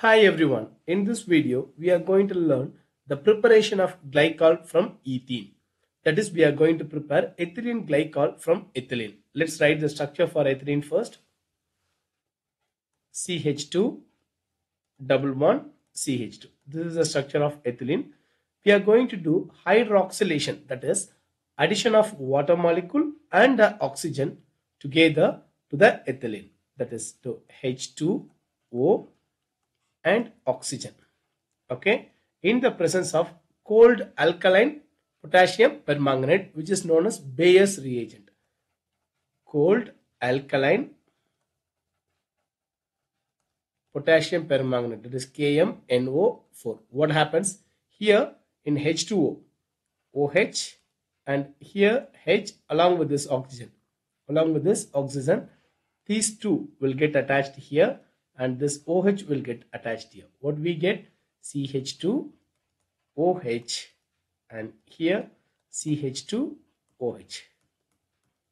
Hi everyone, in this video we are going to learn the preparation of glycol from ethene. That is we are going to prepare ethylene glycol from ethylene. Let's write the structure for ethylene first. CH2 double one CH2. This is the structure of ethylene. We are going to do hydroxylation that is addition of water molecule and the oxygen together to the ethylene that is to H2O and oxygen. Okay? In the presence of cold alkaline potassium permanganate which is known as Baeyer's reagent. Cold alkaline potassium permanganate that is KMNO4 what happens? Here in H2O OH and here H along with this oxygen. Along with this oxygen these two will get attached here and this OH will get attached here. What we get? CH2 OH and here CH2 OH.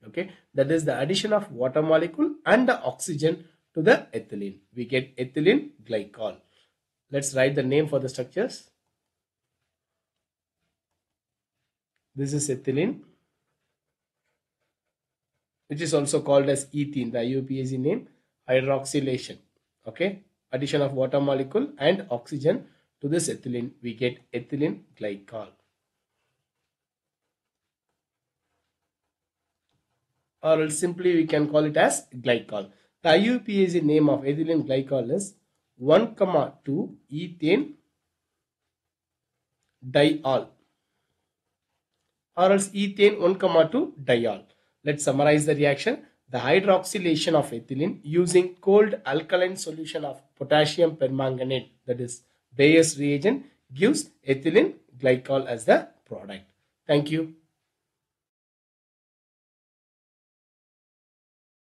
Okay, that is the addition of water molecule and the oxygen to the ethylene. We get ethylene glycol. Let's write the name for the structures. This is ethylene which is also called as ethene, the IUPAC name, hydroxylation. Okay, addition of water molecule and oxygen to this ethylene, we get ethylene glycol. Or simply we can call it as glycol. The IUPAC name of ethylene glycol is 1, comma 2 ethane diol or else ethane 1, comma 2 diol. Let's summarize the reaction. The hydroxylation of ethylene using cold alkaline solution of potassium permanganate that is Baeyer's reagent gives ethylene glycol as the product. Thank you.